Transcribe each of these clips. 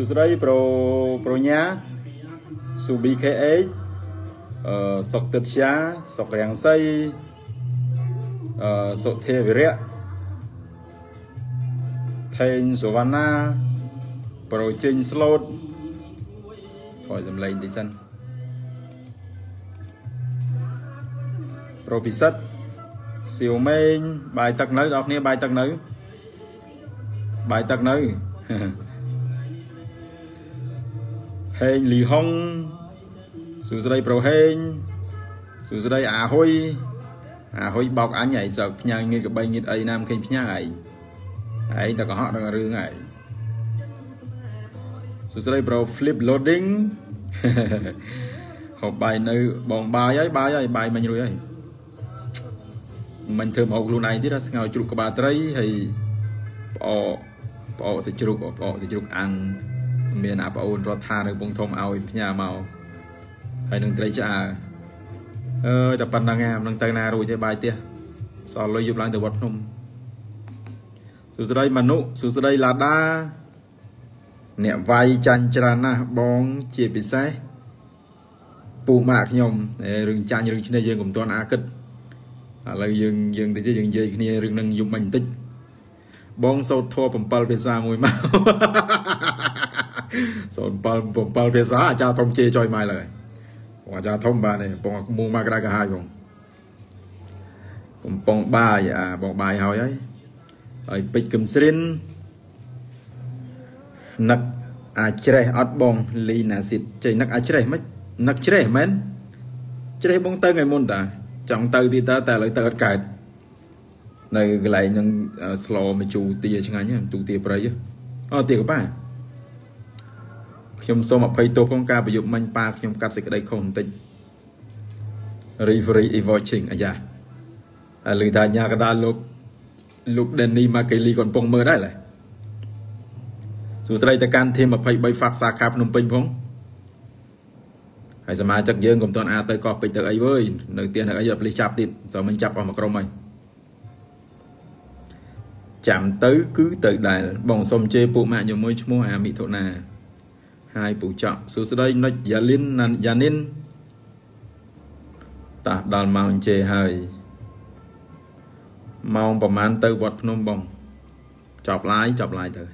សួស្តីប្រូប្រូញ៉ាស៊ូ BKH អឺសុកទឹកជាសុករាំងសីអឺសុធាវិរៈថេងសវណ្ណាប្រូជិញស្លូតថយសំឡេងតិចសិនប្រូពិសិដ្ឋសៀវម៉េងបាយទឹកនៅដល់គ្នាបាយទឹកនៅបាយទឹកនៅ ហេងលីហុងសួស្តីប្រូហេងសួស្តីអាហ៊ុយអាហ៊ុយបោកអញឯងសើផ្ញើងៀតកបីងៀតអីណាមិនឃើញផ្ញើឯងឯងតែកុហកដឹងរឿងឯងសួស្តីប្រូ flip loading ហូបបាយនៅបងបាយហើយបាយហើយបាយមិញរួចហើយមិញធ្វើមកខ្លួនឯងទៀតស្ងោរជ្រូកក្បាលត្រីហើយផ្អកផ្អកសាច់ជ្រូកផ្អកសាច់ជ្រូកអាំង មានអាប្អូនរដ្ឋានៅពងធំឲ្យផ្ញើមកហើយនឹងត្រីឆ្អើអើយតែប៉ុណ្ណឹងឯងមិនទៅណារួចទេបាយទៀតសល់លុយយប់ឡើងទៅវត្តភ្នំសួស្តីមនុសួស្តីឡាដា អ្នកវាយចាញ់ច្រើនណាស់បងជាពិសេសពូម៉ាក់ខ្ញុំរឿងចាញ់រឿងឈ្នះយើងកុំទាន់អាគិតឥឡូវយើងយើងតិចយើងនិយាយគ្នារឿងនឹងយំមិញបន្តិចបងសោតធัว7ភាសាមួយមក សូន7 7ភាសាអាចារ្យធំជេរចុយម៉ៃឡើយបងអាចារ្យធំបាទនេះបងមុងមកក្រៅកាហាយបងកំប៉ុងបាយអាបងបាយហើយហើយហើយពេជ្រកឹមស្រិននឹកអាចច្រេះអត់បងលីណាស៊ីតចេះនឹកអាចច្រេះមិននឹកច្រេះមែនច្រេះបងទៅថ្ងៃមុនតាចង់ទៅទៀតតើតែឥឡូវទៅអត់កើតនៅកន្លែងនឹងស្លមជូទាឆ្ងាញ់ជូទាព្រៃអូទាកប៉ា ខ្ញុំសូមអភ័យទោសផងការប្រយុទ្ធមិញប៉ាខ្ញុំកាត់សេចក្តីខុសបន្តិច referee e watching អាយ៉ាហើយលើថាញ៉ាកដាលោកលោក Danny Makeli គាត់កំពុងមើលដែរឡែសួស្តីទៅកាន់ធីម23 Fax សាខាភ្នំពេញផងហើយសមាជិកយើងកុំតន់អាទៅកោះពេជ្រទៅអីវើយនៅទៀតនៅអីដល់ភ្លេចចាប់ទៀតតើមិនចាប់អស់មួយក្រុមហើយចាំទៅគឺទៅដែលបងសុំជេរពួកម៉ាក់ខ្ញុំមួយឈ្មោះអាមិថុនា ហើយពូចកសួស្តីនុចយ៉ាលីនយ៉ានីនតាដល់ម៉ោងជេហើយម៉ោងប្រហែលទៅវត្តភ្នំបងចប់ឡាយចប់ឡាយទៅ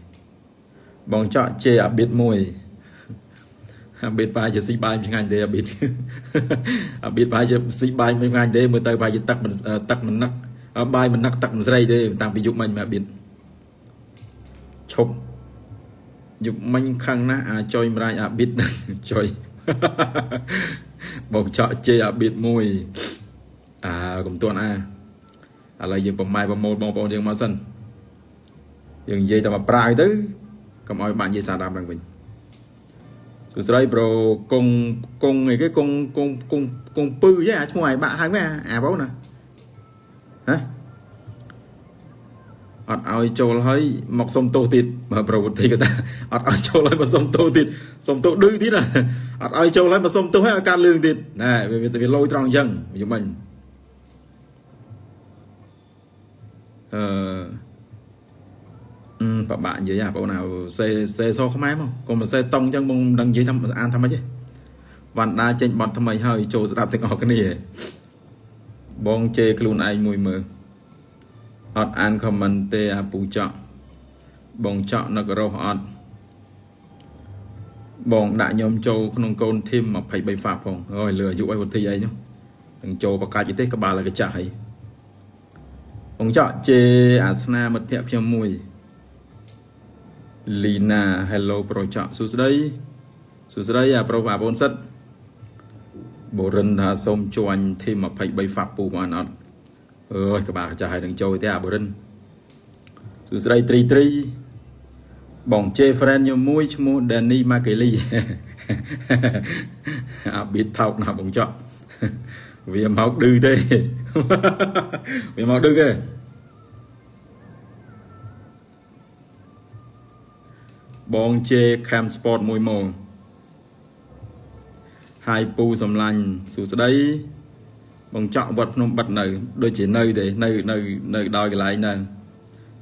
បងចកជេអាប៊ីតមួយអាប៊ីតបាយជាស៊ីបាយឆ្ងាញ់ទេអាប៊ីតអាប៊ីតបាយជាស៊ីបាយមិនឆ្ងាញ់ទេមើលទៅបាយជាទឹកទឹកមិននឹកបាយមិននឹកទឹកមិនស្រីទេតាំងពីយុគមិញមកអាប៊ីតឈប់ យុគមិញខឹងណាស់អាចុយម្រាយអាប៊ីតចុយបងចកជេអាប៊ីតមួយអាកុំទាន់អាឥឡូវយើងប្រម៉ែប្រមូលបងប្អូនយើងមកសិនយើងនិយាយតែមកប្រាយទៅកុំឲ្យបាក់និយាយសារដើមឡើងវិញសួស្ដីប្រូកងកងអីគេកងកងកងកងពឺយអាឈ្មោះឲ្យបាក់ហៅមែនអាបងណាហ៎ អត់ឲ្យចូលហើយមកសុំទោសទៀតបើប្រវត្តិក៏ថាអត់ឲ្យចូលហើយមកសុំទោសទៀតសុំទោសឌឺទៀតអត់ឲ្យចូលហើយមកសុំទោសហើយឲ្យកើតលឿងទៀតណែវាវាលយត្រង់អញ្ចឹងយល់មិញអឺអឺបបាក់និយាយអាបងណាសេសេសខ្មែរមកកុំសេតង់អញ្ចឹងបងមិនដឹងនិយាយថាអានថាម៉េចទេវណ្ដាចេញបត់ថ្មីហើយចូលស្ដាប់ទាំងអស់គ្នាបងជេរខ្លួនឯងមួយមើល អត់អានខមមិនទេអាពូចកបងចកនឹករស់អត់បងដាក់ខ្ញុំចូលក្នុងកូនធីម23ហ្វាផងអើយលើអាយុអីវុធីអីនោះនឹងចូលបកាច់ទេក្បាលឲ្យកចាស់ហើយបងចកជេអាសនាមិត្តភក្តិខ្ញុំមួយលីណា Hello ប្រូចកសួស្ដីសួស្ដីអាប្រូអាបងសិតបូរិនថាសូមជួញធីម23ហ្វាពូបានអត់ អើយក្បាលកាចាស់ហើយនឹងចូលទេអាបរិនសួស្ដីត្រីត្រីបងជេហ្វ្រេនខ្ញុំមួយឈ្មោះ Danny Makeli អាប៊ីតថោកណាបងចកវាមកឌឺទេវាមកឌឺទេបងជេ Cam Sport មួយម៉ោងហើយពូសំឡាញ់សួស្ដី បងចောက်វត្តភ្នំបិទនៅដូចជានៅទេនៅនៅនៅដោយកន្លែងហ្នឹង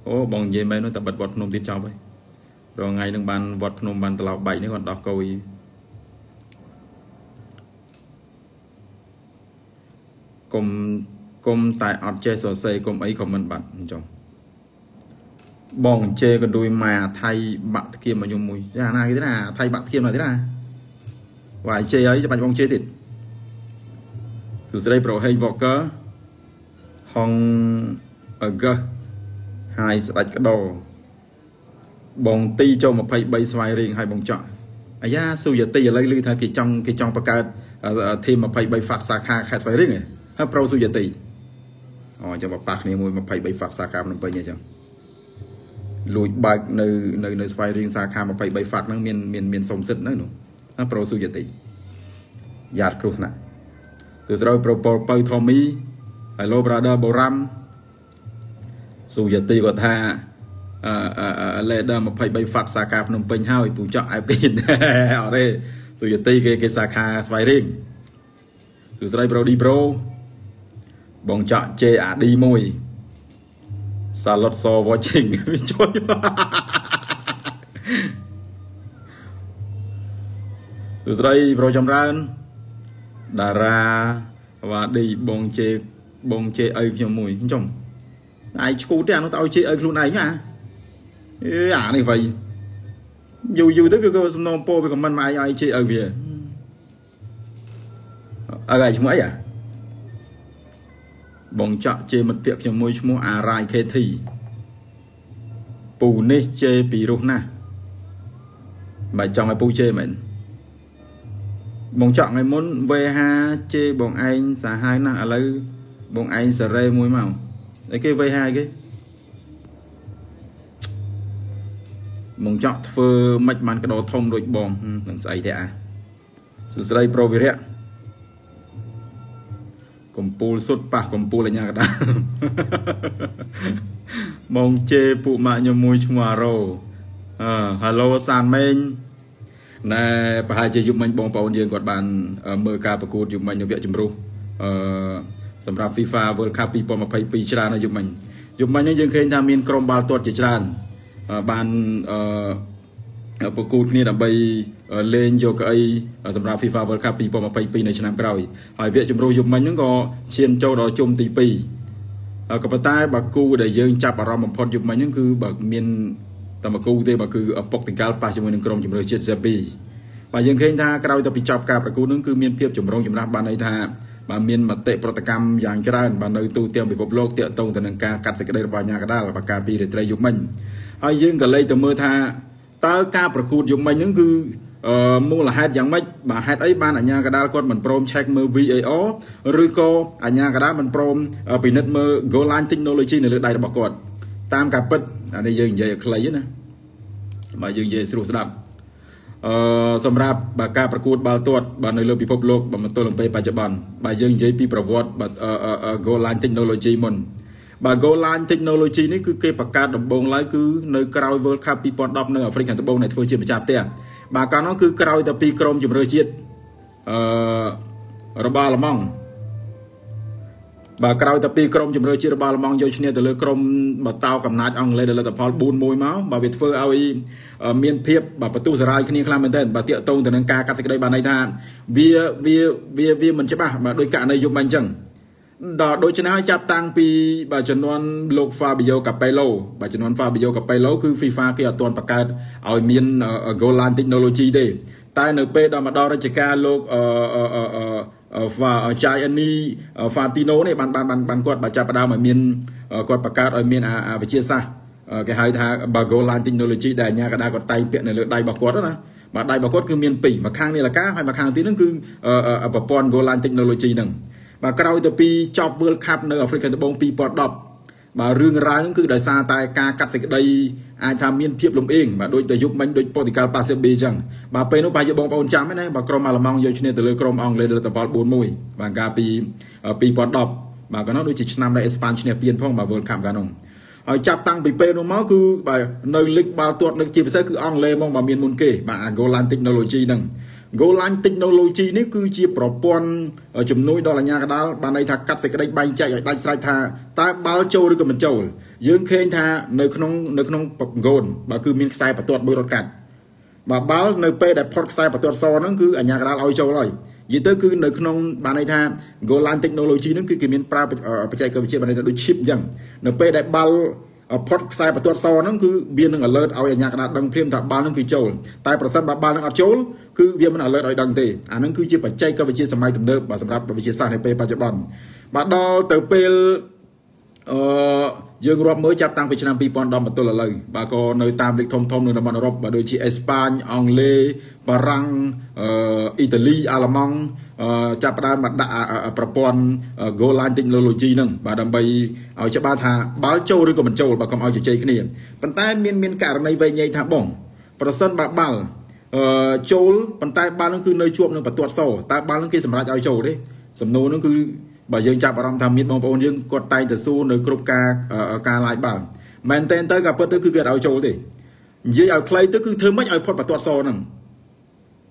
អូបងនិយាយមែននោះតែបិទវត្តភ្នំទៀតចប់ហើយរងថ្ងៃនឹងបានវត្តភ្នំបានត្រឡប់បែកនេះគាត់ដោះកុយគុំគុំតែអត់ចេះសរសេរគុំអីខមមិនបាត់អញ្ចឹងបងជេកណ្ដួយម៉ែថៃបាក់ធៀមមកខ្ញុំមួយចាណាគេទេណាថៃបាក់ធៀមណាទេណាវាយជេអីចាំបាច់បងជេទៀត សួស្ដីប្រូហេងវ៉កឺហងអកឺហើយស្ដាច់ក្ដោបងទីចូល23ស្វាយរៀងហើយបងចော့អាយ៉ាសុយទីឥឡូវឮថាគេចង់គេចង់បង្កើតធីម23ហ្វាក់សាខាខេត្តស្វាយរៀងហើយប្រូសុយទីអូចាំបប៉ះគ្នាមួយ23ហ្វាក់សាខាភ្នំពេញអញ្ចឹងលួចបើកនៅនៅនៅស្វាយរៀងសាខា23ហ្វាក់ហ្នឹងមានមានមានសុំសិទ្ធហ្នឹងនោះប្រូសុយទីយ៉ាតគ្រោះថ្នាក់ គឺស្រូវប្រូប៉ូពៅថូមី Hello brother បូរ៉ាំសុយទីគាត់ថាអឺលេដឺ23ហ្វាក់សាខាភ្នំពេញហើយពូចောက်អែបគេអត់ទេសុយទីគេគេសាខាស្វាយរៀងសួស្ដីប្រូឌីប្រូបងចောက် JAD មួយសាឡុតស watching ជួយសួស្ដីប្រូចម្រើន តារាវ៉ាឌីបងជេបងជេអីខ្ញុំមួយចុំឯងឈូតទេអានោះទៅឲ្យជេអីខ្លួនឯងណាអេអានេះវៃយូរយូរទៅវាក៏សំណងពោវាខមមិនមកឯងឲ្យជេអីវាអើឯងឈ្មោះអីអាបងចាក់ជេមិត្តភក្តិខ្ញុំមួយឈ្មោះអារ៉ៃ KT ពូនេះជេពីរុះណាស់បើចង់ឲ្យពូជេមែន បងចောက်ថ្ងៃមុន V5 ជេបងឯងសាហាវណាស់ឥឡូវបងឯងសារ៉េមួយមកអីគេ V5 គេបងចောက်ធ្វើមិនបានកដោធំដូចបងនឹងស្អីទេអាសួស្ដីប្រូវិរៈកំពូលសុតប៉ះកំពូលអញ្ញាកដាបងជេពួកម៉ាក់ខ្ញុំមួយឈ្មោះអារ៉ូអឺ Halo សានមេង ណែប្រហែលជាយុគមិញបងប្អូនយើងគាត់បានមើលការប្រកួតយុគមិញនៅវគ្គជំរុះអឺសម្រាប់ FIFA World Cup 2022ច្រើននៅយុគមិញយុគមិញនេះយើងឃើញថាមានក្រុមបាល់ទាត់ជាច្រើនបានអឺប្រកួតគ្នាដើម្បីលេងយកកៅអីសម្រាប់ FIFA World Cup 2022នៅឆ្នាំក្រោយហើយវគ្គជំរុះយុគមិញហ្នឹងក៏ឈានចូលដល់ជុំទី2ក៏ប៉ុន្តែបើគូដែលយើងចាប់អារម្មណ៍បំផុតយុគមិញហ្នឹងគឺបើមាន តែមកគូទេបើគឺប៉ុកតង្កាល់ប៉ះជាមួយនឹងក្រុមជំរឿជាតិសេពីបាទយើងឃើញថាក្រោយទៅពីចប់ការប្រកួតនឹងគឺមានភាពចម្រុងចម្រាស់បានន័យថាបាទមានមតិប្រតិកម្មយ៉ាងច្រើនបាទនៅទូទាំងពិភពលោកទាក់ទងទៅនឹងការកាត់សេចក្តីរបស់អាញាកដាលបាទការពីរាត្រីយុមិញហើយយើងក៏លេខទៅមើលថាតើការប្រកួតយុមិញហ្នឹងគឺអឺមូលហេតុយ៉ាងម៉េចបាទហេតុអីបានអាញាកដាលគាត់មិនព្រម check មើល VAR ឬក៏អាញាកដាលមិនព្រមពិនិត្យមើល goal line technology នៅលើដៃរបស់គាត់តាមការពិត អានេះយើងនិយាយឲ្យខ្លីណាបើយើងនិយាយស្រួលស្ដាប់អឺសម្រាប់បើការប្រកួតបាល់ទាត់បើនៅលើពិភពលោកបើមកទល់នឹងពេលបច្ចុប្បន្នបើយើងនិយាយពីប្រវត្តិបើ goal line technology មុនបើ goal line technology នេះគឺគេបង្កើតដំបូងឡើយគឺនៅក្រោយ World Cup 2010នៅអាហ្វ្រិកខាងត្បូងដែលធ្វើជាម្ចាស់ផ្ទះបាទកាលនោះគឺក្រោយតែពីក្រុមជម្រើសជាតិអឺរបស់អាល្លឺម៉ង់ បាទក្រោយតែពីក្រុមជំរឿជាតិរបស់អាល្លឺម៉ង់យកឈ្នះទៅលើក្រុមបតោកំណាចអង់គ្លេសដែលលទ្ធផល4-1មកបាទវាធ្វើឲ្យមានភាពបាទបន្ទុះសារាយគ្នាខ្លាំងមែនទែនបាទតាកតងទៅនឹងការកាត់សេចក្តីបានន័យថាវាវាវាវាមិនច្បាស់បាទដោយករណីយប់មិញអញ្ចឹងដល់ដូច្នេះហើយចាប់តាំងពីបាទចំនួនលោក Fabio Capello បាទចំនួន Fabio Capello គឺ FIFA គេអត់ទាន់បង្កើតឲ្យមាន goal line technology ទេតែនៅពេលដល់មកដល់រជ្ជកាលលោកអឺចាយអា នីហ្វាទីណូនេះបានបានបានគាត់បើចាប់ផ្ដើមឲ្យមានគាត់បង្កើតឲ្យមានអាវិទ្យាសាស្ត្រគេហៅថា Bago Line Technology ដែលអាញាកដាគាត់តែងពាក់នៅលើដៃរបស់គាត់ណាបាទដៃរបស់គាត់គឺមានពីរមួយខាងនេះលកាហើយមួយខាងទៀតហ្នឹងគឺប្រព័ន្ធ Go Line Technology ហ្នឹងបាទក្រោយទៅពីចប់ World Cup នៅអាហ្វ្រិកខាងត្បូង2010 បាទរឿងរ៉ាវហ្នឹងគឺដោយសារតែការកាត់សេចក្តីអាចថាមានភាពលំអៀងបាទដូចតែយុគមិញដូចប៉ូទីកាល់ប៉ាសេប៊ីអញ្ចឹងបាទពេលនោះប្រហែលជាបងប្អូនចាំហ្នឹងណាបាទក្រុមអាល្លឺម៉ង់យកឈ្នះទៅលើក្រុមអង់គ្លេសលទ្ធផល4-1បាទកាលពី2010បាទកាលនោះដូចជាឆ្នាំដែលអេស្ប៉ាញឈ្នះទៀនផងបាទ World Cup កាលនោះហើយចាប់តាំងពីពេលនោះមកគឺបាទនៅលិចបាល់ទាត់នឹងជាពិសេសគឺអង់គ្លេសមកបាទមានមុនគេបាទអា goal line technology ហ្នឹង goal line technology នេះគឺជាប្រព័ន្ធជំនួយដល់អាជ្ញាកណ្ដាលបានន័យថាកាត់សេចក្តីបែងចែកឲ្យដាច់ស្រេចថាតើបាល់ចូលឬក៏មិនចូលយើងឃើញថានៅក្នុងនៅក្នុងហ្គោនបាទគឺមានខ្សែបន្ទាត់មួយរត់កាត់បាទបាល់នៅពេលដែលផុតខ្សែបន្ទាត់សហ្នឹងគឺអាជ្ញាកណ្ដាលឲ្យចូលហើយនិយាយទៅគឺនៅក្នុងបានន័យថា goal line technology ហ្នឹងគឺគេមានប្រើបច្ចេកវិទ្យាបានន័យថាដូច chip អញ្ចឹងនៅពេលដែលបាល់ ផុតខ្សែបន្ទាត់សហ្នឹងគឺវានឹង alert ឲ្យអាជ្ញាកណ្ដាលដឹងភ្លាមថាបាល់ហ្នឹងគឺចូលតែប្រសិនបើបាល់ហ្នឹងអត់ចូលគឺវាមិន alert ឲ្យដឹងទេអាហ្នឹងគឺជាបច្ចេកវិទ្យាសម័យទំនើបបាទសម្រាប់វិទ្យាសាស្ត្រនៅពេលបច្ចុប្បន្នបាទដល់ទៅពេល អឺយើងរាប់មើលចាប់តាំងពីឆ្នាំ2010មកទល់ឥឡូវបាទក៏នៅតាមលេខធំធំនៅតំបន់អឺរ៉ុបបាទដូចជាអេស្ប៉ាញអង់គ្លេសបារាំងអឺអ៊ីតាលីអាល្លឺម៉ង់ចាប់ផ្ដើមមកដាក់ប្រព័ន្ធ goal line technology ហ្នឹងបាទដើម្បីឲ្យច្បាស់ថាបាល់ចូលឬក៏មិនចូលបាទកុំឲ្យជជែកគ្នាប៉ុន្តែមានមានករណីវែងញែកថាបងប្រសិនបើបាល់អឺចូលប៉ុន្តែបាល់ហ្នឹងគឺនៅជាប់នឹងបន្ទាត់សតើបាល់ហ្នឹងគេសម្រេចឲ្យចូលទេសំណួរហ្នឹងគឺ បើយើងចាប់អារម្មណ៍ថាមានបងប្អូនយើងគាត់តែងទៅសួរនៅគ្រប់ការការ live បានមែនតើទៅក៏ពិតទៅគឺគាត់ឲ្យចូលទេនិយាយឲ្យខ្លីទៅគឺធ្វើម៉េចឲ្យផុតបន្ទាត់សហ្នឹង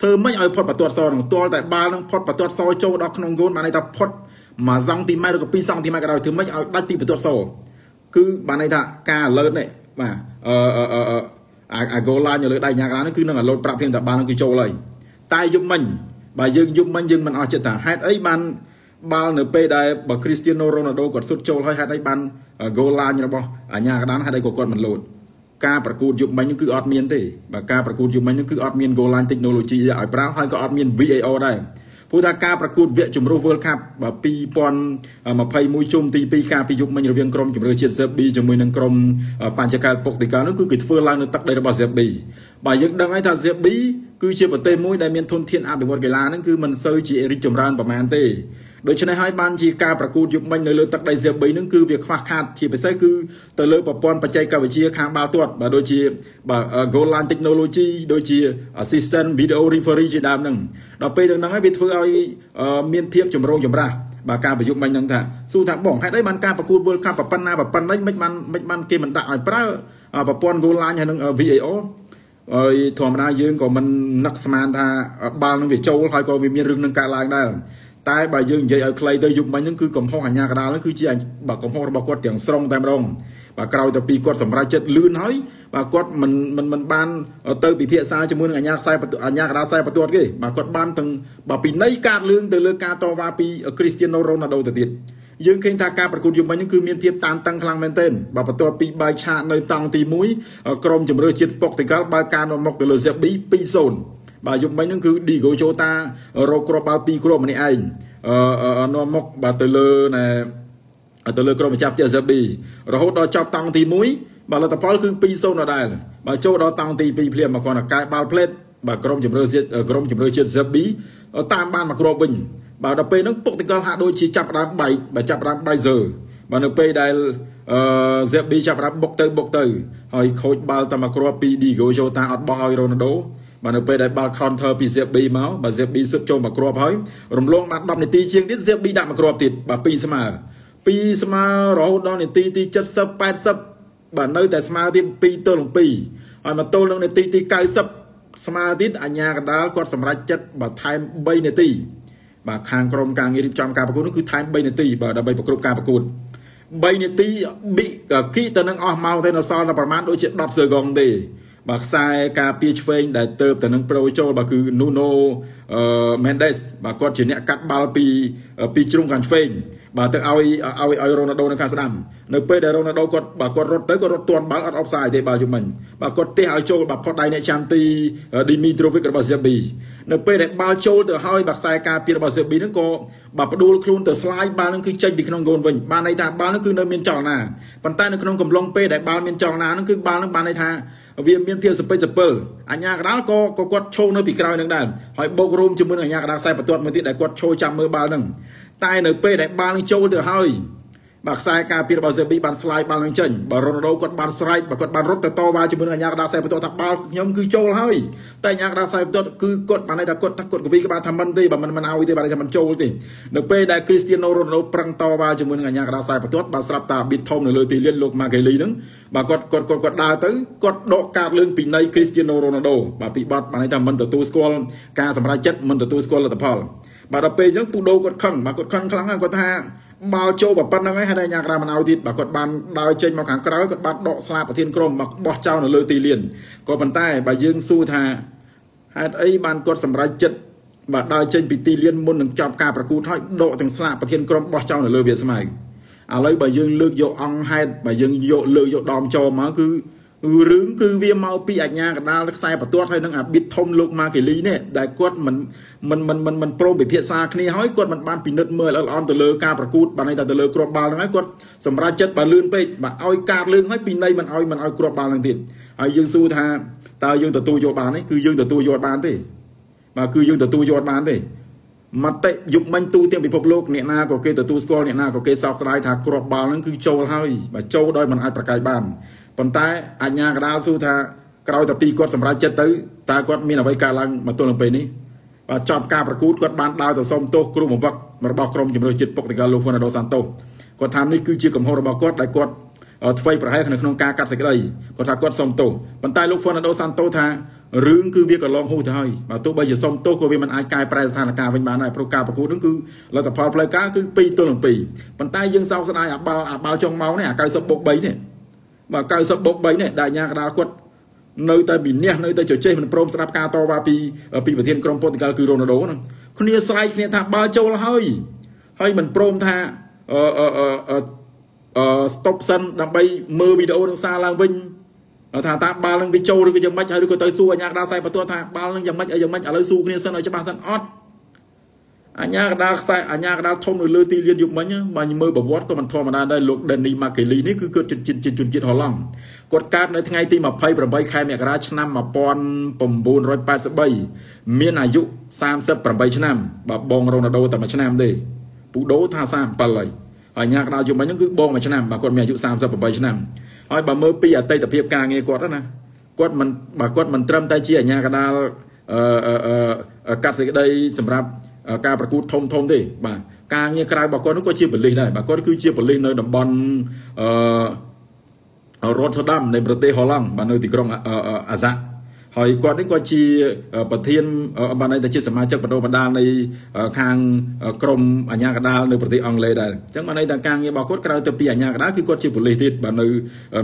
ធ្វើម៉េចឲ្យផុតបន្ទាត់សហ្នឹងទាល់តែបាល់ហ្នឹងផុតបន្ទាត់សចូលដល់ក្នុងគោនបានន័យថាផុត1សង់ទីម៉ែត្រឬក៏2សង់ទីម៉ែត្រក៏ដោយធ្វើម៉េចឲ្យដាច់ពីបន្ទាត់សគឺបានន័យថាការ alert នេះបាទអឺអឺអឺអា goal line នៅលើដៃញ៉ាកឡានគឺនឹង alert ប្រាប់ភ្លាមថាបាល់ហ្នឹងគឺចូលហើយតែយប់មិញបើយើងយប់មិញយើងមិនអស់ចិត្តថាហេតុអីបាន បាល់នៅពេលដែលបើគ្រីស្ទៀណូរ៉ូណាល់ដូគាត់សុទ្ធចូលហើយហេតុអីបាន goal line របស់អាញាកដានហេតុអីក៏គាត់មិនលោតការប្រកួតយុគមិញគឺអត់មានទេបើការប្រកួតយុគមិញគឺអត់មាន goal line technology ឲ្យប្រើហើយក៏អត់មាន VAR ដែរព្រោះថាការប្រកួតវគ្គជម្រុះ World Cup 2021ជុំទី2ការពីយុគមិញរវាងក្រុមជម្រើសជាតិសេប៊ីជាមួយនឹងក្រុមបញ្ចកាលពុកទីកានោះគឺគេធ្វើឡើងនៅទឹកដីរបស់សេប៊ីបើយើងដឹងហើយថាសេប៊ីគឺជាប្រទេសមួយដែលមានធនធានអភិវឌ្ឍកីឡាហ្នឹងគឺមិនសូវជារីកចម្រើនប្រមាណទេ ដូច្នេះហើយបានជាការប្រកួតយុបមិញនៅលើទឹកដីសេប៊ីនឹងគឺវាខ្វះខាតជាពិសេសគឺទៅលើប្រព័ន្ធបច្ចេកវិទ្យាខាងបាល់ទាត់បាទដូចជាបាទ goal line technology ដូចជា assistant video referee ជាដើមហ្នឹងដល់ពេលទាំងហ្នឹងហើយវាធ្វើឲ្យមានភាពចម្រូងចម្រាសបាទការប្រយុទ្ធមិញហ្នឹងថាសួរថាបងហេតុអីបានការប្រកួត World Cup ប៉ុណ្ណាប៉ុណ្ណេះមិនបានមិនបានគេមិនដាក់ឲ្យប្រើប្រព័ន្ធ goal line ហើយនឹង VAR ហើយធម្មតាយើងក៏មិននឹកស្មានថាបាល់នឹងវាចូលហើយក៏វាមានរឿងនឹងកើតឡើងដែរ តែបើយើងនិយាយឲ្យខ្លីទៅយុគមិញហ្នឹងគឺកំហុសអាញាកដាលហ្នឹងគឺជាបើកំហុសរបស់គាត់ទាំងស្រុងតែម្ដងបាទក្រោយទៅពីគាត់សម្រេចចិត្តលឿនហើយបាទគាត់មិនមិនមិនបានទៅពិភាក្សាជាមួយនឹងអាញាខ្សែអាញាកដាលខ្សែបន្ទាត់គេបាទគាត់បានទាំងបើពីនៃកាតលឿនទៅលើការតវ៉ាពីគ្រីស្ទៀណូរ៉ូណាល់ដូទៅទៀតយើងឃើញថាការប្រកួតយុមិញហ្នឹងគឺមានភាពតានតឹងខ្លាំងមែនទែនបើបន្ទាប់ពីបែកឆាកនៅតង់ទី1ក្រុមជំរឿជាតិប៉ុកទីកាល់បើកការនាំមុខទៅលើសេប៊ី2-0 បាទយប់មិញហ្នឹងគឺ Diego Jota រកគ្រាប់បាល់2គ្រាប់ម្នាក់ឯងអឺនាំមុខបាទទៅលើណែទៅលើក្រុមម្ចាស់ផ្ទះ ZB រហូតដល់ចប់តង់ទី1បាទលទ្ធផលគឺ2-0ដដែលបាទចូលដល់តង់ទី2ភ្លាមមកគាត់កែបាល់ផ្លេតបាទក្រុមជំរឿជាតិក្រុមជំរឿជាតិ ZB តាមបានមកគ្រាប់វិញបាទដល់ពេលហ្នឹងពុកតកលហាក់ដូចជាចាប់ដើមបែកបាទចាប់ដើមបែកហ្សឺបាទនៅពេលដែលអឺ ZB ចាប់ដើមបុកទៅបុកទៅហើយខូចបាល់តែមកគ្រាប់ពី Diego Jota អត់បោះឲ្យ Ronaldo បាទនៅពេលដែលបាល់ counter ពី ZB មកបាទ ZB ស៊ឹកចូលមកគ្រាប់ហើយរំលងបាន10នាទីជាងទៀត ZB ដាក់មកគ្រាប់ទៀតបាទ2ស្មើ2ស្មើរហូតដល់នាទីទី70 80បាទនៅតែស្មើទៀត2ទល់នឹង2ហើយមកទល់នឹងនាទីទី90ស្មើទៀតអាញាកដាលគាត់សម្រេចចិត្តបាទថែម3នាទីបាទខាងក្រុមការងាររៀបចំការប្រកួតនោះគឺថែម3នាទីបាទដើម្បីប្រកួតការប្រកួត3នាទីប៊ីគីទៅនឹងអស់ម៉ោងទៅនៅសល់តែប្រហែលដូចជា10សឺកុងទេ បាទខ្សែការពារឆ្វេងដែលទៅទៅនឹងប្រូចូលបាទគឺ Nuno Mendes បាទគាត់ជាអ្នកកាត់បាល់ពីពីជ្រុងខាងឆ្វេងបាទទៅឲ្យឲ្យឲ្យរ៉ូណាល់ដូនៅខាងស្ដាំនៅពេលដែលរ៉ូណាល់ដូគាត់បាទគាត់រត់ទៅគាត់រត់ទាន់បាល់អត់អបសាយទេបាល់ជុំមិញបាទគាត់ទះឲ្យចូលបាទផុតដៃអ្នកចាំទី Dimitrovic របស់ Zebi នៅពេលដែលបាល់ចូលទៅហើយបាទខ្សែការពាររបស់ Zebi ហ្នឹងក៏បាទផ្ដួលខ្លួនទៅ slide បាល់ហ្នឹងគឺចេញពីក្នុងហ្គោលវិញបានន័យថាបាល់ហ្នឹងគឺនៅមានចលនាប៉ុន្តែនៅក្នុងកំឡុងពេលដែលបាល់មានចលនាហ្នឹងគឺបាល់ហ្នឹងបានន័យថា វាមានភាពសពិសពិលអញ្ញាកដាលក៏ក៏គាត់ឈោនៅពីក្រោយនឹងដែរហើយបូករួមជាមួយនឹងអញ្ញាកដាលខ្សែបន្ទាត់មួយទៀតដែលគាត់ឈោចាំមើលបាល់ហ្នឹងតែនៅពេលដែលបាល់នឹងចូលទៅហើយ បាទខ្សែការពាររបស់សេប៊ីបានស្លាយបាល់នឹងចេញបើរ៉ូណាល់ដូគាត់បានស្រែកបើគាត់បានរត់ទៅតវ៉ាជាមួយនឹងអាញាកដាខ្សែបន្ទាត់ថាបាល់ខ្ញុំគឺចូលហើយតែអាញាកដាខ្សែបន្ទាត់គឺគាត់បានន័យថាគាត់គាត់កវីក្បាលថាមិនទេបើមិនមិនឲ្យទេបានថាមិនចូលទេនៅពេលដែលគ្រីស្ទៀណូរ៉ូណាល់ដូប្រឹងតវ៉ាជាមួយនឹងអាញាកដាខ្សែបន្ទាត់បាទស្រាប់តាប៊ីតធំនៅលើទីលានលោកម៉ាកេលីហ្នឹងបាទគាត់គាត់គាត់គាត់ដើរទៅគាត់ដកកាតលើងពីនៃគ្រីស្ទៀណូរ៉ូណាល់ដូបាទពីបាត់បានន័យថាមិនទទួលស្គាល់ការសម្រេចចិត្តមិនទទួលស្គាល់លទ្ធផលបាទដល់ពេលអញ្ចឹងពូដូគាត់ខឹងបាទគាត់ខឹងខ្លាំងណាស់គាត់ថា បាល់ចូលប៉ុណ្្នឹងហើយហើយអាញាក្រាមិនឲ្យទៀតបាទគាត់បានដើរចេញមកខាងក្រៅគាត់បានដកស្លាប្រធានក្រុមមកបោះចោលនៅលើទីលានក៏ប៉ុន្តែបើយើងសួរថាហេតុអីបានគាត់សម្រេចចិត្តបាទដើរចេញពីទីលានមុននឹងចប់ការប្រកួតហើយដកទាំងស្លាកប្រធានក្រុមបោះចោលនៅលើវាស្មៅឥឡូវបើយើងលើកយកអង្គហេតុបើយើងយកលើកយកដមចូលមកគឺ រឿងគឺវាមកពីអាញាកដាលខ្សែបន្ទាត់ហើយនឹងអាប៊ីតធំលោកម៉ាកេលីនេះដែលគាត់មិនមិនមិនមិនមិនព្រមពិភាក្សាគ្នាហើយគាត់មិនបានពិនិត្យមើលល្អល្អទៅលើការប្រកួតបានន័យថាទៅលើគ្រាប់បាល់ហ្នឹងហើយគាត់សម្រេចចិត្តបើលឿនពេកបាទឲ្យកាតលឿងហើយពីនៃមិនឲ្យមិនឲ្យគ្រាប់បាល់ហ្នឹងទៀតហើយយើងសួរថាតើយើងទទួលយកបានទេគឺយើងទទួលយកបានទេបាទគឺយើងទទួលយកបានទេមតិយុបមិញទូទាំងពិភពលោកអ្នកណាក៏គេទទួលស្គាល់អ្នកណាក៏គេសោកស្ដាយថាគ្រាប់បាល់ហ្នឹងគឺចូលហើយបាទចូលដោយមិនអាចប្រកែកបាន ប៉ុន្តែអាជ្ញាកណ្ដាលសួរថាក្រោយតែពីគាត់សម្រេចចិត្តទៅតើគាត់មានអ្វីកើតឡើងមកទល់នឹងពេលនេះបាទចប់ការប្រកួតគាត់បានដើរទៅសុំទោសគ្រូបង្វឹករបស់ក្រុមជំនឿជាតិពុកតកាលោកហ្វូណាដូសាន់តូសគាត់ថានេះគឺជាកំហុសរបស់គាត់ដែលគាត់ធ្វើប្រហែលនៅក្នុងការកាត់សេចក្តីគាត់ថាគាត់សុំទោសប៉ុន្តែលោកហ្វូណាដូសាន់តូថារឿងគឺវាក៏ឡងហួសទៅហើយបើទោះបីជាសុំទោសក៏វាមិនអាចកែប្រែស្ថានភាពវិញបានដែរព្រោះការប្រកួតនោះគឺលទ្ធផលផ្លូវការគឺ2ទល់នឹង2ប៉ុន្តែយើងសោកស្ដាយអាបាល់អាបាល់ចុងម៉ោងនេះអា90បុក3នេះ បាទ90បុក3នេះដែលអាញាកដាលគាត់នៅតែមីនះនៅតែជជែកមិនព្រមស្ដាប់ការតវ៉ាពីពីប្រធានក្រុមប៉ូទុយហ្គាល់គឺរ៉ូណាល់ដូហ្នឹងគ្នាស្រែកគ្នាថាបាល់ចូលហើយហើយមិនព្រមថាអឺអឺអឺអឺ stop សិនដើម្បីមើលវីដេអូនឹងសារឡើងវិញថាតាបាល់នឹងវាចូលឬក៏យ៉ាងម៉េចហើយឬក៏ទៅសួរអាញាកដាខ្សែបន្ទាត់ថាបាល់នឹងយ៉ាងម៉េចអីយ៉ាងម៉េចឥឡូវសួរគ្នាសិនឲ្យច្បាស់សិនអត់ អញ្ញាកដាលខ្សែអញ្ញាកដាលធំនៅលើទីលានយុគមិញបើមើលប្រវត្តិក៏មិនធម្មតាដែរលោក Danny Makeli នេះគឺគាត់ជនជាតិជនជាតិហូឡង់គាត់កើតនៅថ្ងៃទី28ខែមករាឆ្នាំ1983មានអាយុ38ឆ្នាំបើបងរ៉ូណាល់ដូតែមួយឆ្នាំទេពូដូថា37ហើយហើយញ៉ាកដាលយុគមិញហ្នឹងគឺបងមួយឆ្នាំបើគាត់មានអាយុ38ឆ្នាំហើយបើមើលពីអតីតភាពការងារគាត់ណាគាត់មិនបើគាត់មិនត្រឹមតែជាអាញាកដាលអឺកាត់សេចក្តីសម្រាប់ ការប្រកួតធំធំទេបាទការងារក្រៅរបស់គាត់នោះក៏ជាបលិសដែរបាទគាត់គឺជាបលិសនៅតំបន់អឺរ៉ូតដាមនៃប្រទេសហូឡង់បាទនៅទីក្រុងអាសាហើយគាត់នេះគាត់ជាប្រធានបានន័យថាជាសមាជិកបណ្ដុះបណ្ដាលនៃខាងក្រមអាជ្ញាកណ្ដាលនៅប្រទេសអង់គ្លេសដែរអញ្ចឹងបានន័យថាការងាររបស់គាត់ក្រៅទៅពីអាជ្ញាកណ្ដាលគឺគាត់ជាប៉ូលីសទៀតបាទនៅ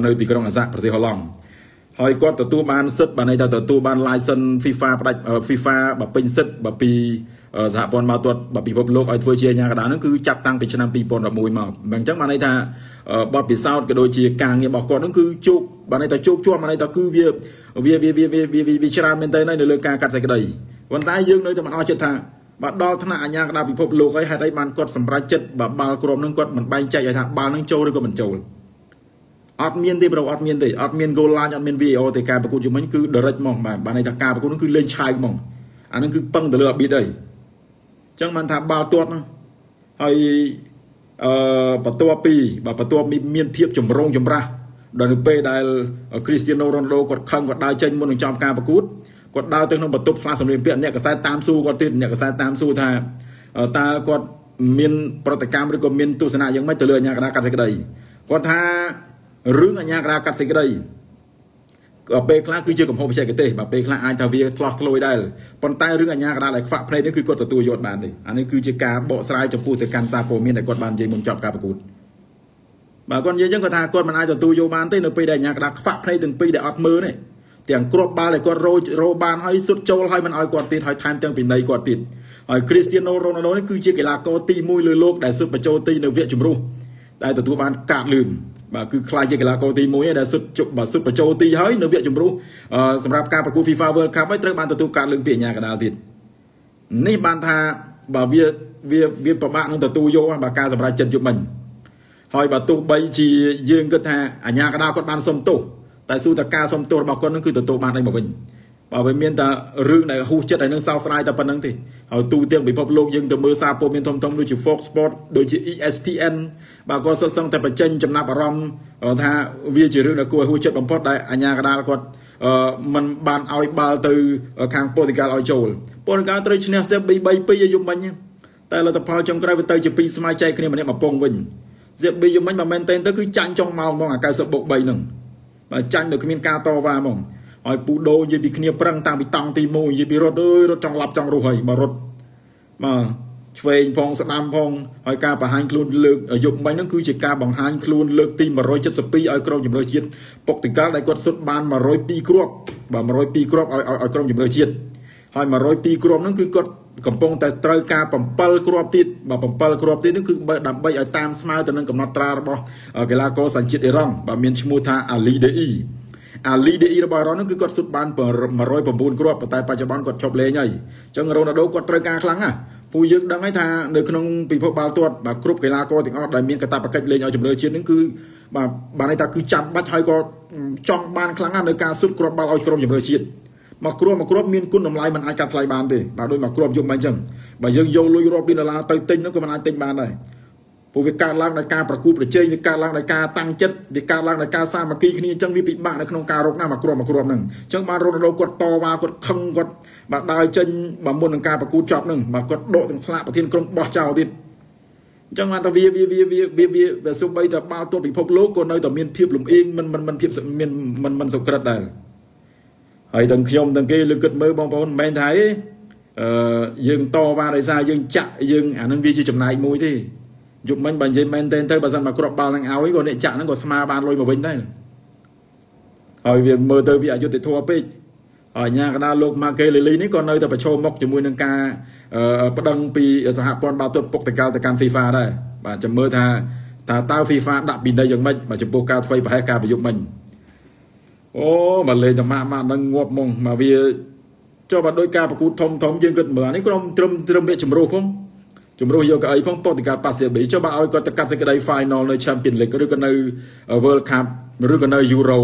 នៅទីក្រុងអាសាប្រទេសហូឡង់ហើយគាត់ទទួលបានសិទ្ធិបានន័យថាទទួលបាន license FIFA ផ្ដាច់ FIFA បើពេញសិទ្ធិបើពី សហព័ន្ធមកទាត់ពិភពលោកឲ្យធ្វើជាអាញាកដាហ្នឹងគឺចាប់តាំងពីឆ្នាំ2011មកអញ្ចឹងបានន័យថាបទពិសោធន៍ក៏ដូចជាការងាររបស់គាត់ហ្នឹងគឺជោគបានន័យថាជោគជាប់បានន័យថាគឺវាវាវាវាវាវាច្រើនមែនទែននៅលើការកាត់សេចក្តីប៉ុន្តែយើងនៅតែមិនអស់ចិត្តថាបាទដល់ថ្នាក់អាញាកដាពិភពលោកហើយហេតុអីបានគាត់សម្រេចចិត្តបាទបាល់ក្រុមហ្នឹងគាត់មិនបែងចែកឲ្យថាបាល់ហ្នឹងចូលឬក៏មិនចូលអត់មានទេប្រូអត់មានទេអត់មាន goal line អត់មាន VAR ទេការប្រកួតជំនាញគឺ direct ហ្មងបាទបានន័យថាការប្រកួតហ្នឹងគឺលេងឆាយហ្មងអាហ្នឹងគឺពឹងទៅលើអាប៊ីតអី ចឹងបានថាបាល់ទាត់ហ្នឹងហើយអឺបន្ទាប់ពីបាទបន្ទាប់មានភាពចម្រូងចម្រាសដល់នៅពេលដែលគ្រីស្ទៀណូរ៉ូណាល់ដូគាត់ខឹងគាត់ដើរចេញមុននឹងចំការប្រកួតគាត់ដើរទៅក្នុងបន្ទប់ផ្លាស់សម្លៀកបំពាក់អ្នកកសែតតាមសួរគាត់ទៀតអ្នកកសែតតាមសួរថាតើគាត់មានប្រតិកម្មឬក៏មានទស្សនៈយ៉ាងម៉េចទៅលើអាញាកដាកាត់សេចក្តីគាត់ថារឿងអាញាកដាកាត់សេចក្តី ពេលខ្លះគឺជាកំហុសបច្ចេកទេសបើពេលខ្លះអាចថាវាឆ្លោះឆ្លួយដែរប៉ុន្តែរឿងអញ្ញាកដាលដែលខ្វាក់ភ្នែកនេះគឺគាត់ទទួលយកបានទេអានេះគឺជាការបកស្រាយចំពោះទៅកាន់សារព័ត៌មានដែលគាត់បាននិយាយមុនចប់ការប្រកួតបើគាត់និយាយចឹងគាត់ថាគាត់មិនអាចទទួលយកបានទេនៅពេលដែលអញ្ញាកដាលខ្វាក់ភ្នែកទាំងពីរដែលអត់មើលទេទាំងគ្រាប់បាល់ដែលគាត់រោរោបានហើយសុទ្ធចូលហើយមិនឲ្យគាត់ទៀតហើយថែមទាំងពីនៃគាត់ទៀតហើយគ្រីស្ទៀណូរ៉ូណាល់ដូនេះគឺជាកីឡាករទី1លើលោកដែលសុទ្ធបញ្ចូលទីនៅវគ្គជម្រុះដែលទទួលបានកាតលឿន បាទគឺខ្លាចជាកីឡាករទី1ហើយដែលសុទ្ធជប់បាទសុទ្ធបញ្ចូលទីហើយនៅវគ្គជម្រុះសម្រាប់ការប្រកួត FIFA World Cup ហើយត្រូវបានទទួលការលើកពីអាញាកដាលទៀតនេះបានថាបើវាវាវាពិបាកនឹងទទួលយកបើការសម្រេចចិត្តយុបមិញហើយបើទោះបីជាយើងគិតថាអាញាកដាលគាត់បានសុំទោសតែសួរតើការសុំទោសរបស់គាត់នឹងគឺទទួលបានអីមកវិញ បើវាមានតែរឿងដែលហ៊ូចិត្តហើយនឹងសោកស្ដាយតែប៉ុណ្្នឹងទេហើយទូទាំងពិភពលោកយើងទៅមើលសារព័ត៌មានធំៗដូចជា Fox Sport ដូចជា ESPN បាទគាត់សុទ្ធសឹងតែបញ្ចេញចំណាប់អារម្មណ៍ថាវាជារឿងដែលគួរឲ្យហ៊ូចិត្តបំផុតដែលអាញាកដាលគាត់អឺมันបានឲ្យបាល់ទៅខាងប៉ូទុយហ្គាល់ឲ្យចូលប៉ូទុយហ្គាល់ត្រូវឈ្នះសេប3 2ឲ្យយំមិញតែលទ្ធផលចុងក្រោយវាទៅជា2ស្មើចែកគ្នាម្នាក់មកពងវិញសៀប2យំមិញបើមែនតែនទៅគឺចាញ់ចុងមកហ្មងអា90បុក3ហ្នឹងបើចាញ់ដោយគ្មានការតវ៉ាហ្មង ឲ្យពូដូនិយាយពីគ្នាប្រឹងតាំងពីតង់ទី1និយាយពីរត់អើយរត់ចង់ឡាប់ចង់រស់ហើយបើរត់បាទឆ្វេងផងស្ដាំផងហើយការបង្ហាញខ្លួនលើកយប់មិញហ្នឹងគឺជាការបង្ហាញខ្លួនលើកទី172ឲ្យក្រុមជម្រើសជាតិពុកតិកាល់ដែលគាត់សុទ្ធបាន102គ្រាប់បាទ102គ្រាប់ឲ្យឲ្យក្រុមជម្រើសជាតិហើយ102គ្រាប់ហ្នឹងគឺគាត់កំពុងតែត្រូវការ7គ្រាប់ទៀតបាទ7គ្រាប់ទៀតនេះគឺដើម្បីឲ្យតាមស្មើទៅនឹងកំណត់ត្រារបស់កីឡាករសញ្ជាតិអ៊ីរ៉ង់បាទមានឈ្មោះថាអាលីដេ អ៊ីអាលីដេអ៊ីរបស់រ៉ុននោះគឺគាត់សុទ្ធបាន109គ្រាប់ប៉ុន្តែបច្ចុប្បន្នគាត់ឈប់លេងហើយអញ្ចឹងរ៉ូណាល់ដូគាត់ត្រូវការខ្លាំងណាស់ពូយើងដឹងហើយថានៅក្នុងពិភពបាល់ទាត់បាទគ្រប់កីឡាករទាំងអស់ដែលមានកាតព្វកិច្ចលេងឲ្យជំរឿជាតិនឹងគឺបាទបានន័យថាគឺចាំបាច់ហើយក៏ចង់បានខ្លាំងណាស់នៅការសុទ្ធគ្រាប់បាល់ឲ្យក្រុមជំរឿជាតិមកគ្រាប់មកគ្រាប់មានគុណតម្លៃមិនអាចកាត់ថ្លៃបានទេបាទដូចមកគ្រាប់យប់មិនអញ្ចឹងបើយើងយកលុយរាប់លានដុល្លារទៅទិញនោះក៏មិនអាចទិញបានដែរ ព្រោះវាកើតឡើងដោយការប្រគួតប្រជែងវាកើតឡើងដោយការតាំងចិត្តវាកើតឡើងដោយការសាមគ្គីគ្នាអញ្ចឹងវាពិបាកនៅក្នុងការរកណាមកគ្រាប់មកគ្រាប់ហ្នឹងអញ្ចឹងបានរ៉ូណាល់ដូគាត់តវ៉ាគាត់ខឹងគាត់បាទដើរចេញបើមុននឹងការប្រគួតចប់ហ្នឹងបាទគាត់ដកទាំងស្លាកប្រធានក្រុមបោះចោលទៀតអញ្ចឹងបានតែវាវាវាវាវាវាវាសូម្បីតែបាល់ទាត់ពិភពលោកក៏នៅតែមានភាពលំអៀងមិនមិនមិនភាពមានមិនមិនសុក្រិតដែរហើយទាំងខ្ញុំទាំងគេលើកគិតមើលបងប្អូនមិនមែនថាអីអឺយើងតវ៉ាដោយសារយើងចាក់យើងអានឹងវាជាចំណែកមួយទេ យប់មិញបើនិយាយមែនទេទៅបើសិនមកគ្រាប់បាល់នឹងឲ្យក៏អ្នកចាក់ហ្នឹងក៏ស្មើបានលុយមកវិញដែរហើយវាមើលទៅវាអយុត្តិធម៌ពេកហើយញ៉ាកដាលោកម៉ាកេលីលីនេះក៏នៅតែប្រឈមមុខជាមួយនឹងការបដិងពីសហព័ន្ធបាល់ទាត់ពុកតកាល់ទៅកាន់ FIFA ដែរបាទចាំមើលថាតើតើ FIFA ដាក់ពិន័យយ៉ាងម៉េចបាទចំពោះការធ្វើប្រហែសការប្រយុទ្ធមិញអូមកលេងតែម៉ាក់ម៉ាក់នឹងងាប់ហ្មងមកវាចុះបើដោយការប្រកួតធំធំយើងគិតមើលអានេះក្រុមត្រឹមត្រឹមវគ្គចម្រុះផង ជំរុះយកកៅអីផងប៉ុតិកាប៉ាសៀប៊ីចុះបើឲ្យគាត់ទៅកាត់សេចក្តី final នៅ Champions League ឬក៏នៅ World Cup ឬក៏នៅ Euro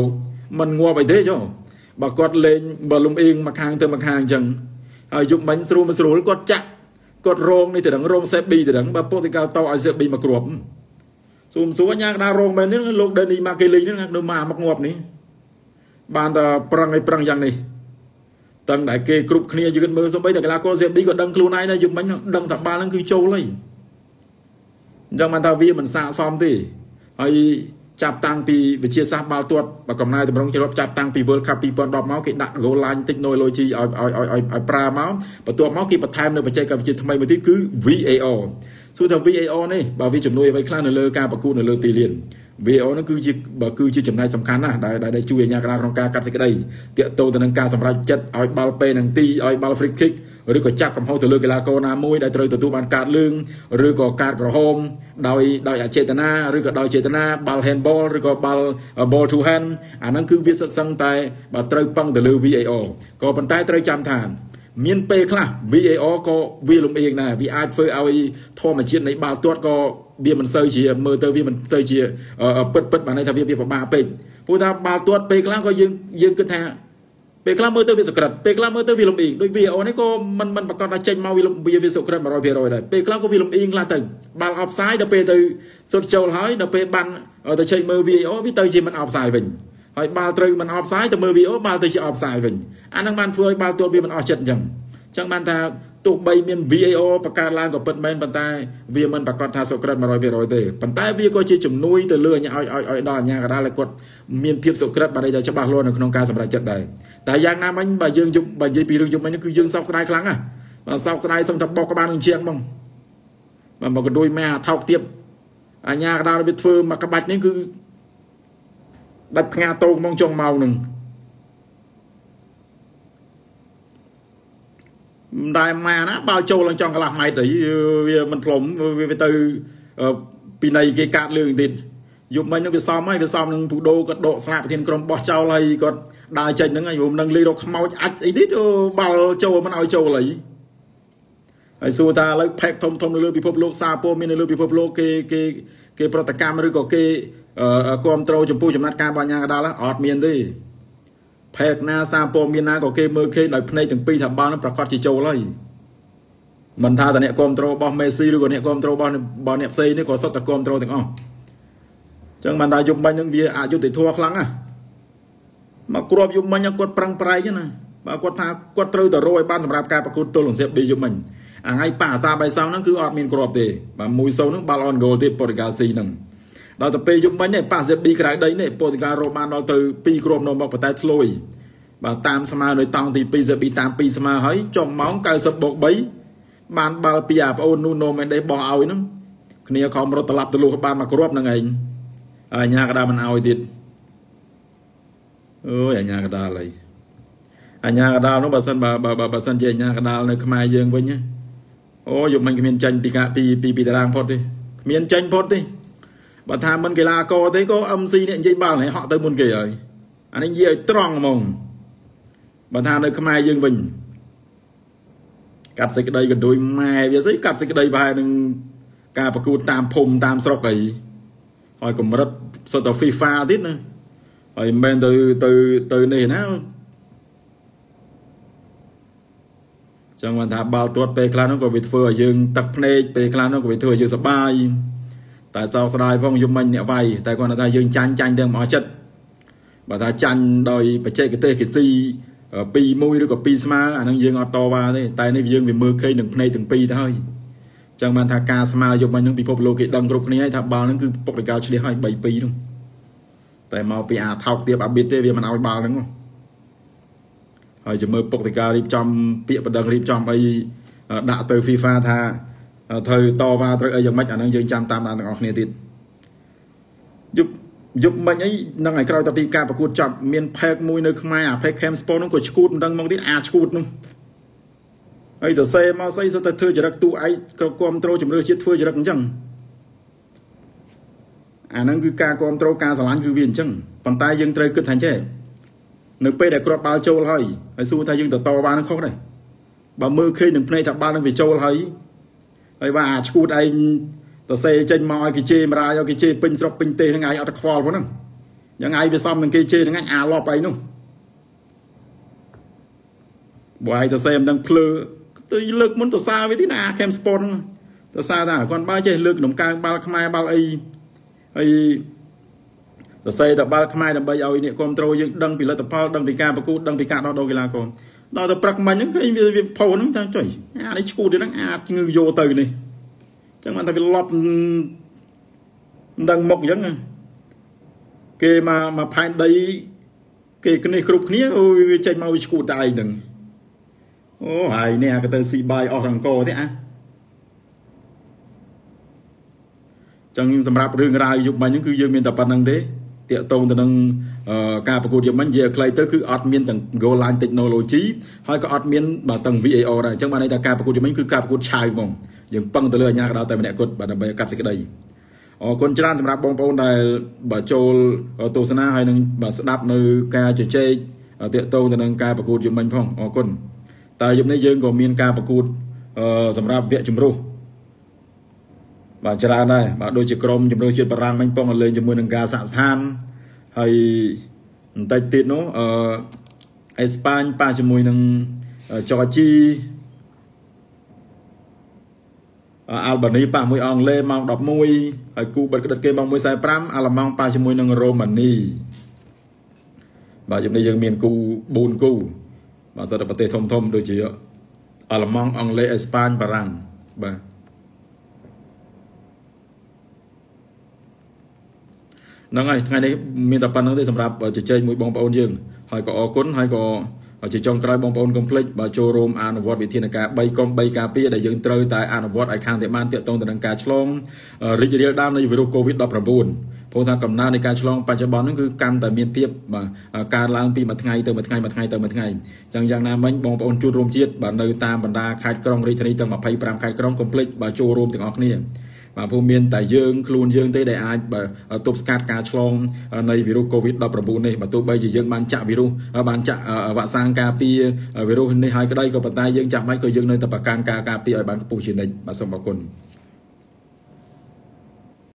มันងាប់អីទេចុះបើគាត់លេងបើលំអៀងមកខាងទៅមកខាងអញ្ចឹងហើយយុគបាញ់ស្រួលមិនស្រួលគាត់ចាក់គាត់រងនេះទៅដឹងរងសេប៊ីទៅដឹងបើប៉ុតិកាតោឲ្យសេប៊ីមកគ្រាប់ស៊ូមសួរញ៉ាកដារងមែននេះលោកដេនីម៉ាកេលីនេះនៅមកមកងាប់នេះបានតែប្រឹងឲ្យប្រឹងយ៉ាងនេះ តឹងដែលគេគ្រប់គ្នាយឺតមើលសំបីតែកីឡាករសេបឌីក៏ដឹងខ្លួនឯងដែរយប់មិញដឹងថាបាល់ហ្នឹងគឺចូលហើយអញ្ចឹងបានថាវាមិនស័កសមទេហើយចាប់តាំងពីវិជាសាស្ត្របាល់ទាត់បើកំណែតម្រង់ជ្រាបចាប់តាំងពី World Cup 2010មកគេដាក់ goal line technology ឲ្យឲ្យឲ្យឲ្យប្រើមកបន្ទាប់មកគេបន្ថែមនៅបច្ចេកវិទ្យាថ្មីមួយទៀតគឺ VAR សួរថា VAR នេះបើវាជំនួយអ្វីខ្លះនៅលើការប្រកួតនៅលើទីលាន VAR នោះគឺជាបើគឺជាចំណែកសំខាន់ណាស់ដែលដែលជួយអាជ្ញាកណ្ដាលក្នុងការកាត់សេចក្តីតាកតទៅទៅនឹងការសម្រេចចិត្តឲ្យបាល់ពេលនឹងទីឲ្យបាល់ free kick ឬក៏ចាប់កំហុសទៅលើកីឡាករណាមួយដែលត្រូវទទួលបានកាតលឿងឬក៏កាតក្រហមដោយដោយអចេតនាឬក៏ដោយចេតនាបាល់ handball ឬក៏បាល់ ball to hand អាហ្នឹងគឺវាសិតសឹងតែបើត្រូវពឹងទៅលើ VAR ក៏ប៉ុន្តែត្រូវចាំថា មានពេលខ្លះ VAR ក៏វាលំអៀងដែរវាអាចធ្វើឲ្យធម្មជាតិនៃបាល់ទាត់ក៏វាមិនសូវជាមើលទៅវាមិនទៅជាពិតពិតបានន័យថាវាវាពិបាកពេកព្រោះថាបាល់ទាត់ពេលខ្លះក៏យើងយើងគិតថាពេលខ្លះមើលទៅវាសក្រិតពេលខ្លះមើលទៅវាលំអៀងដូច VAR នេះក៏មិនមិនប្រកាសថាចេញមកវាវាវាសក្រិត100%ដែរពេលខ្លះក៏វាលំអៀងខ្លះទៅបាល់ offside ដល់ពេលទៅសុទ្ធចូលហើយដល់ពេលបានទៅចេញមើល VAR វាទៅជាមិន offside វិញ ហើយបាល់ត្រូវមិន offside ទៅមើល VAR បាល់ទៅជា offside វិញអាហ្នឹងបានធ្វើឲ្យបាល់ទាត់វាមិនអស់ចិត្តអញ្ចឹងអញ្ចឹងបានថាទោះបីមាន VAR បង្កើតឡើងក៏ពិតមែនប៉ុន្តែវាមិនប្រកាសថាសុក្រិត100%ទេប៉ុន្តែវាក៏ជាជំនួយទៅលើឲ្យឲ្យឲ្យដល់អាញាកដាលឲ្យគាត់មានភាពសុក្រិតបានន័យថាច្បាស់លាស់នៅក្នុងការសម្រេចចិត្តដែរតែយ៉ាងណាមិញបើយើងយប់បើនិយាយពីរឿងយប់មិញគឺយើងសោកស្ដាយខ្លាំងណាស់បើសោកស្ដាយសុំថាបោកក្បាលនឹងជាងហ្មងបើមកកដួយម៉ែអាថោកទៀតអាញាកដាលវាធ្វើមកក្បាច់នេះគឺ ដាច់ផ្ងាតោងហ្មងចុងម៉ោងនឹងមិនដែរម៉ាណាបាល់ចូលឡើងចង់កន្លះម៉ែត្រអីវាមិនផ្លុំវាទៅពីនៃគេកាត់លឿងទៀតយប់មិញនឹងវាសំហើយវាសំនឹងពូដូគាត់ដកស្លាកប្រធានក្រុមបោះចោលហើយគាត់ដើរចេញហ្នឹងហើយនឹងលីរកខ្មោចអាចអីទៀតបាល់ចូលមិនឲ្យចូលអីហើយសួរថាឥឡូវផែកធំធំនៅលើពិភពលោកសារពោមាននៅលើពិភពលោកគេគេគេប្រតិកម្មឬក៏គេ គ្រប់ត្រូលចំពោះចំណាត់ការរបស់អាញាកដាលអត់មានទេផែកណាសារព័ត៌មានណាក៏គេមើលឃើញដោយភ្នែកទាំងពីរថាបាល់នឹងប្រកាសជាចូលហើយមិនថាតអ្នកគ្រប់គ្រងរបស់មេស៊ីឬក៏អ្នកគ្រប់គ្រងរបស់របស់អ្នកផ្សេងនេះក៏សុទ្ធតែគ្រប់គ្រងទាំងអស់ចឹងបានថាយប់មិញនឹងវាអយុត្តិធម៌ខ្លាំងណាស់មកគ្រាប់យប់មិញគាត់ប្រឹងប្រែងណាបើគាត់ថាគាត់ត្រូវតែរកឲ្យបានសម្រាប់ការប្រកួតទល់នឹងសៀបឌីយប់មិញអាថ្ងៃប៉ាអាសាបៃសងហ្នឹងគឺអត់មានគ្រាប់ទេបាទមួយសូវហ្នឹងបាល់អនហ្គោលទៀតប៉ូទុយហ្គាល់ស៊ីហ្នឹង ដល់ទៅពេលយប់មិញនេះប៉ាសៀបឌីក្រៅដីនេះប៉ូទុយហ្គាល់រកបានដល់ទៅ2គ្រាប់នៅមកប៉ុន្តែធ្លុយបាទតាមស្មើនៅតង់ទី2សៀបឌីតាម2ស្មើហើយចុងម៉ោង90បូក3បានបាល់ពីអាប្អូននូណូមេដេបោះឲ្យហ្នឹងគ្នាខំរត់ត្រឡប់ទៅលុះបានមកគ្រាប់ហ្នឹងឯងអញ្ញាកដាមិនឲ្យទៀតអូយអញ្ញាកដាលហើយអញ្ញាកដាលនោះបើសិនបើបើសិនជាអញ្ញាកដាលនៅខ្មែរយើងវិញអូយមិនគ្មានចាញ់ពីកាពីពីពីតារាងផុតទេគ្មានចាញ់ផុតទេ បើថាមិនកីឡាករទេក៏ MC នេះនិយាយបាល់នេះហក់ទៅមុនគេហើយអានេះនិយាយឲ្យត្រង់ហ្មងបើថានៅខ្មែរយើងវិញកាត់សេចក្តីកណ្ដួយម៉ែវាស្អីកាត់សេចក្តីប្រហែលនឹងការប្រកួតតាមភូមិតាមស្រុកអីហើយកម្រិតសុទ្ធតែ FIFA ទៀតណាហើយមិនមែនទៅទៅទៅនេះណាចឹងបានថាបាល់ទាត់ពេលខ្លះនោះក៏វាធ្វើឲ្យយើងទឹកភ្នែកពេលខ្លះនោះក៏វាធ្វើឲ្យយើងសប្បាយ តែសោកស្ដាយផងយំមិញអ្នកវាយតែគាត់ថាយើងចាញ់ចាញ់ទាំងមកអស់ចិត្តបើថាចាញ់ដោយបច្ចេកទេសគេស៊ី2 1ឬក៏2ស្មើអានឹងយើងអត់តវ៉ាទេតែនេះយើងវាមើលឃើញនឹងភ្នែកទាំងពីរទៅហើយចឹងបានថាការស្មើយប់មិញនឹងពិភពលោកគេដឹងគ្រប់គ្នាហើយថាបាល់នឹងគឺពុកដកាលឆ្លៀសហើយ3 2នោះតែមកពីអាថោកទៀបអាប៊ីតទេវាមិនឲ្យបាល់ហ្នឹងហើយជំមើពុកតិការៀបចំពាក្យបណ្ដឹងរៀបចំអីដាក់ទៅ FIFA ថា ត្រូវតវ៉ាត្រូវអីយ៉ាងម៉េចអានឹងយើងចាំតាមដានទាំងអស់គ្នាទៀតយប់យប់មិញអីនឹងឲ្យក្រោយតពីការប្រកួតចប់មានផេកមួយនៅខ្មែរអាផេក Camp Sport នោះក៏ឈួតមិនដឹងមកទៀតអាឈួតនោះហើយទៅសេមកស្អីទៅធ្វើចរិតទូឯងក៏គ្រប់ត្រូលជំរឿជាតិធ្វើចរិតអញ្ចឹងអាហ្នឹងគឺការគ្រប់គ្រងការស្រឡាញ់គឺវាអញ្ចឹងប៉ុន្តែយើងត្រូវគិតថាចេះនៅពេលដែលគ្រាប់បាល់ចូលហើយហើយសួរថាយើងទៅតវ៉ានឹងខុសដែរបើមើលឃើញនឹងភ្នែកថាបាល់នឹងវាចូលហើយ ហើយបើអាឈួតឯងទៅសេចេញមកឲ្យគេជេរមរាយឲ្យគេជេរពេញស្រុកពេញទេសហ្នឹងឯងអត់ខ្វល់ផងហ្នឹងយ៉ាងឯងវាសំនឹងគេជេរហ្នឹងឯងអាលប់ឯងនោះបើឯងទៅសេមិនដឹងភ្លើទៅលើកមុនទៅសារវាទីណា Camp Sport ទៅសារថាគាត់បើចេះលើកក្នុងកាងបាល់ខ្មែរបាល់អីហើយសរសេរតបាល់ខ្មែរដើម្បីឲ្យអ្នកគ្រប់គ្រងយើងដឹងពីលទ្ធផលដឹងពីការប្រកួតដឹងពីការដោះដូរកីឡាករ ដល់ទៅព្រឹកមិញហ្នឹងឃើញវាវាផុសហ្នឹងចាំចុយអានេះឈួតហ្នឹងអាចងឺយកទៅនេះចឹងបានតែវាលប់មិនដឹងមុខអញ្ចឹងគេមកមកផែនដី គេគ្នាគ្រប់គ្នាអូវាចេញមកវាឈួតតែឯងហ្នឹងអូហើយនេះអាក៏ទៅស៊ីបាយអស់រង្គទេអាចឹងសម្រាប់រឿងរ៉ាវយុគមិញហ្នឹងគឺយើងមានតែប៉ុណ្្នឹងទេ តាក់ទងទៅនឹងការប្រកួតយុគមិញនិយាយឲ្យខ្លីទៅគឺអត់មានទាំង goal line technology ហើយក៏អត់មានបាទទាំង VAR ដែរអញ្ចឹងបានន័យថាការប្រកួតយុគមិញគឺការប្រកួតឆាវហ្មងយើងពឹងទៅលើអាញាកដោតែម្នាក់គត់បាទដើម្បីកាត់សេចក្តីអរគុណច្រើនសម្រាប់បងប្អូនដែលបាទចូលទស្សនាហើយនឹងបាទស្ដាប់នៅការជជែកតាក់ទងទៅនឹងការប្រកួតយុគមិញផងអរគុណតែយប់នេះយើងក៏មានការប្រកួតសម្រាប់វគ្គជំរុះ បាទច្រើនដែរបាទដូចជាក្រមជំរឿជាតិបារាំងមិញពងលេងជាមួយនឹងការសាក់ស្ថានហើយបន្តិចទៀតនោះអឺអេស្ប៉ាញប៉ះជាមួយនឹងច័រជីអាល់បានីប៉ះមួយអង់គ្លេសម៉ោង11ហើយគូបិទក្តិតគេម៉ោង1:45អាល្លឺម៉ង់ប៉ះជាមួយនឹងរ៉ូម៉ានីបាទយប់នេះយើងមានគូ4គូបាទសិតតែប្រទេសធំធំដូចជាអាល្លឺម៉ង់អង់គ្លេសអេស្ប៉ាញបារាំងបាទ ហ្នឹងហើយថ្ងៃនេះមានតែប៉ុណ្្នឹងទេសម្រាប់ជជែកមួយបងប្អូនយើងហើយក៏អរគុណហើយក៏ជាចុងក្រោយបងប្អូនកុំភ្លេចបើចូលរួមអនុវត្តវិធានការ3កុំ3ការពារដែលយើងត្រូវតែអនុវត្តឲ្យខាងតែបានតាក់ទងទៅនឹងការឆ្លងរីករាលដាលនៃវីរុស COVID-19 ព្រោះថាកំណើននៃការឆ្លងបច្ចុប្បន្នហ្នឹងគឺកាន់តែមានភាពបាទការឡើងពីមួយថ្ងៃទៅមួយថ្ងៃមួយថ្ងៃទៅមួយថ្ងៃអញ្ចឹងយ៉ាងណាមិញបងប្អូនជួនរួមជាតិបាទនៅតាមបណ្ដាខេត្តក្រុងរាជធានីទាំង25ខេត្តក្រុងកុំភ្លេចបាទចូលរួមទាំងអស់គ្នា បាទព្រោះមានតែយើងខ្លួនយើងទេដែលអាចទប់ស្កាត់ការឆ្លងនៃវីរុស COVID-19 នេះបើទោះបីជាយើងបានចាក់វីរុសបានចាក់វ៉ាក់សាំងការពារវីរុសនេះហើយក្តីក៏ប៉ុន្តែយើងចាំបាច់ក៏យើងនៅតែប្រកាន់ការការពារឲ្យបានខ្ពស់ជានិច្ចបាទសូមអរគុណ